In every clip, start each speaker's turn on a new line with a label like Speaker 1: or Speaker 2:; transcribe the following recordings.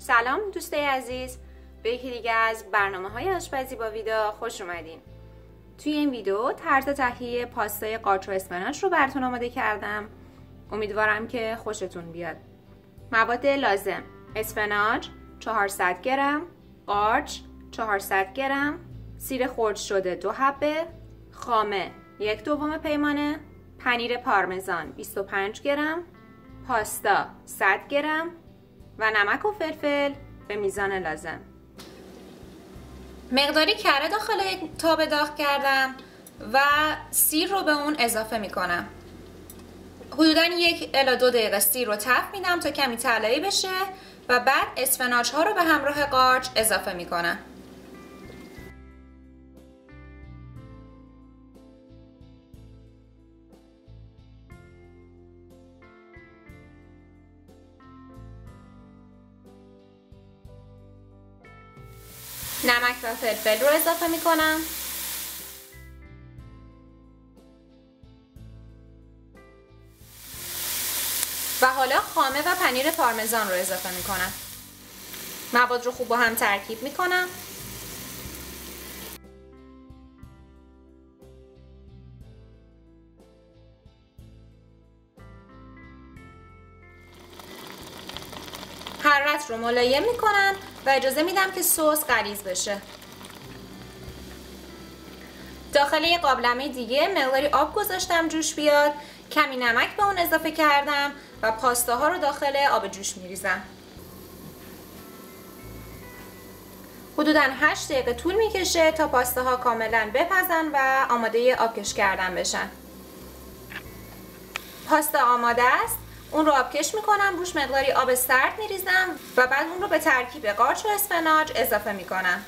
Speaker 1: سلام دوستای عزیز. به یکی دیگه از برنامه های آشپزی با ویدا خوش اومدین. توی این ویدیو طرز تهیه پاستای قارچ و اسفناج رو براتون آماده کردم. امیدوارم که خوشتون بیاد. مواد لازم اسفناج 400 گرم قارچ 400 گرم سیر خرد شده دو حبه خامه یک دوم پیمانه پنیر پارمزان 25 گرم پاستا 100 گرم و نمک و فلفل به میزان لازم. مقداری کره داخل تابه داغ کردم و سیر رو به اون اضافه می‌کنم. حدودا یک الا دو دقیقه سیر رو تف میدم تا کمی طلایی بشه و بعد اسفناج ها رو به همراه قارچ اضافه می‌کنم. نمک و فلفل رو اضافه می کنم و حالا خامه و پنیر پارمزان رو اضافه می کنم مواد رو خوب با هم ترکیب می کنم حرارت رو ملایم می کنم و اجازه میدم که سس غلیظ بشه. داخل یه قابلمه دیگه مقداری آب گذاشتم جوش بیاد کمی نمک به اون اضافه کردم و پاستاها رو داخل آب جوش میریزم. حدودا 8 دقیقه طول می‌کشه تا پاستاها کاملا بپزن و آماده آبکش کردن بشن. پاستا آماده است؟ اون رو آبکش می‌کنم روش مقداری آب سرد میریزم و بعد اون رو به ترکیب قارچ و اسفناج اضافه می‌کنم.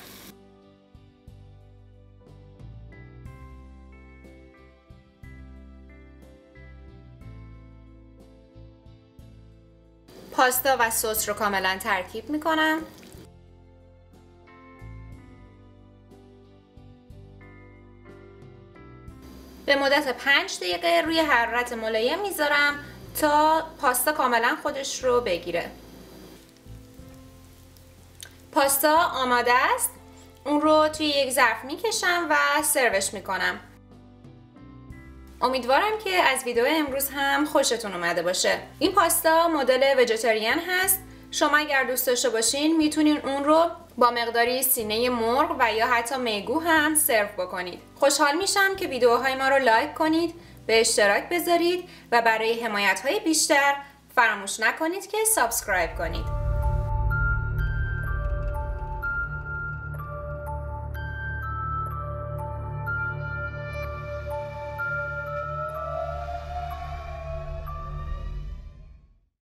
Speaker 1: پاستا و سس رو کاملا ترکیب می‌کنم. به مدت 5 دقیقه روی حرارت ملایم می‌ذارم. تا پاستا کاملا خودش رو بگیره. پاستا آماده است. اون رو توی یک ظرف می‌کشم و سروش می‌کنم. امیدوارم که از ویدیو امروز هم خوشتون اومده باشه. این پاستا مدل وجتریان هست. شما اگر دوست داشته باشین می‌تونین اون رو با مقداری سینه مرغ و یا حتی میگو هم سرو بکنید. خوشحال میشم که ویدیوهای ما رو لایک کنید. به اشتراک بذارید و برای حمایت های بیشتر فراموش نکنید که سابسکرایب کنید.